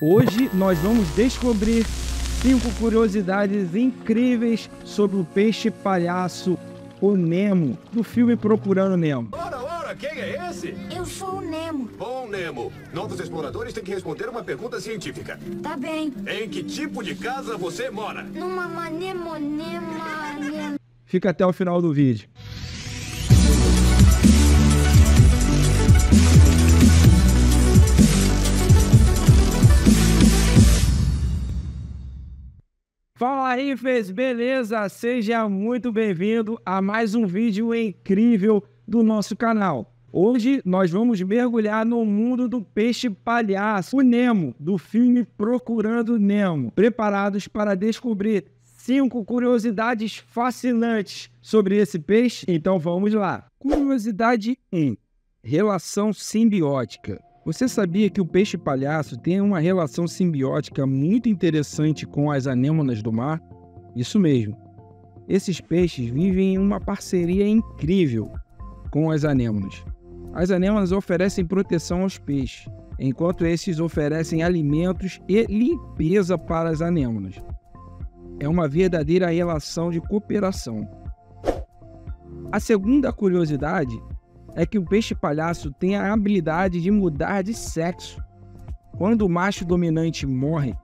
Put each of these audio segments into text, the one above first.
Hoje nós vamos descobrir cinco curiosidades incríveis sobre o peixe palhaço, o Nemo, do filme Procurando Nemo. Ora, ora, quem é esse? Eu sou o Nemo. Bom, Nemo. Novos exploradores têm que responder uma pergunta científica. Tá bem. Em que tipo de casa você mora? Numa manemonema... Fica até o final do vídeo. Aí, fez beleza? Seja muito bem-vindo a mais um vídeo incrível do nosso canal. Hoje nós vamos mergulhar no mundo do peixe palhaço, o Nemo, do filme Procurando Nemo. Preparados para descobrir cinco curiosidades fascinantes sobre esse peixe? Então vamos lá. Curiosidade 1: Relação simbiótica. Você sabia que o peixe palhaço tem uma relação simbiótica muito interessante com as anêmonas do mar? Isso mesmo. Esses peixes vivem em uma parceria incrível com as anêmonas. As anêmonas oferecem proteção aos peixes, enquanto esses oferecem alimentos e limpeza para as anêmonas. É uma verdadeira relação de cooperação. A segunda curiosidade é que o peixe palhaço tem a habilidade de mudar de sexo. Quando o macho dominante morre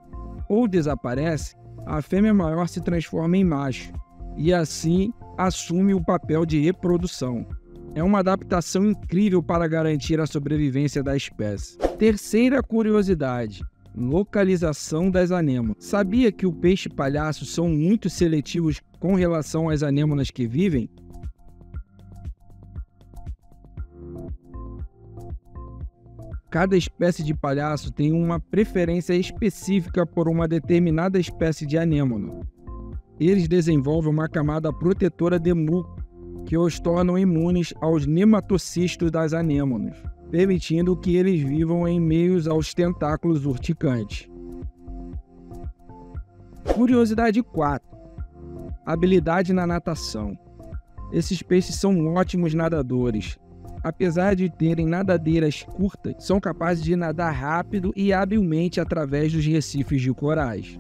ou desaparece, a fêmea maior se transforma em macho e assim assume o papel de reprodução. É uma adaptação incrível para garantir a sobrevivência da espécie. Terceira curiosidade: localização das anêmonas. Sabia que o peixe palhaço são muito seletivos com relação às anêmonas que vivem? Cada espécie de palhaço tem uma preferência específica por uma determinada espécie de anêmono. Eles desenvolvem uma camada protetora de muco que os tornam imunes aos nematocistos das anêmonas, permitindo que eles vivam em meios aos tentáculos urticantes. Curiosidade 4. Habilidade na natação. Esses peixes são ótimos nadadores, apesar de terem nadadeiras curtas, são capazes de nadar rápido e habilmente através dos recifes de corais.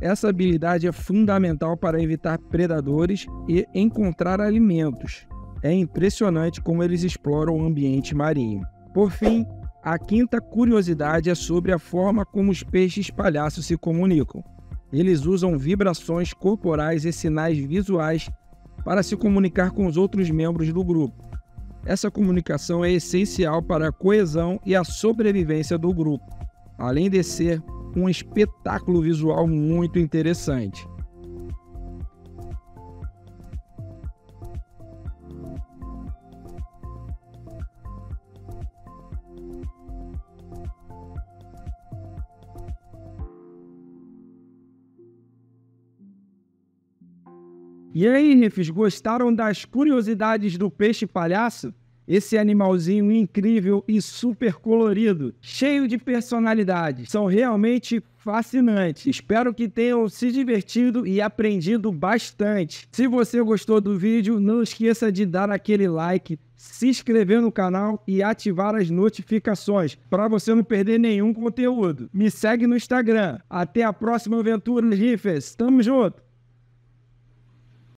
Essa habilidade é fundamental para evitar predadores e encontrar alimentos. É impressionante como eles exploram o ambiente marinho. Por fim, a quinta curiosidade é sobre a forma como os peixes palhaços se comunicam. Eles usam vibrações corporais e sinais visuais para se comunicar com os outros membros do grupo. Essa comunicação é essencial para a coesão e a sobrevivência do grupo, além de ser um espetáculo visual muito interessante. E aí, Rifes, gostaram das curiosidades do peixe palhaço? Esse animalzinho incrível e super colorido, cheio de personalidade, são realmente fascinantes. Espero que tenham se divertido e aprendido bastante. Se você gostou do vídeo, não esqueça de dar aquele like, se inscrever no canal e ativar as notificações para você não perder nenhum conteúdo. Me segue no Instagram. Até a próxima aventura, Riffers. Tamo junto!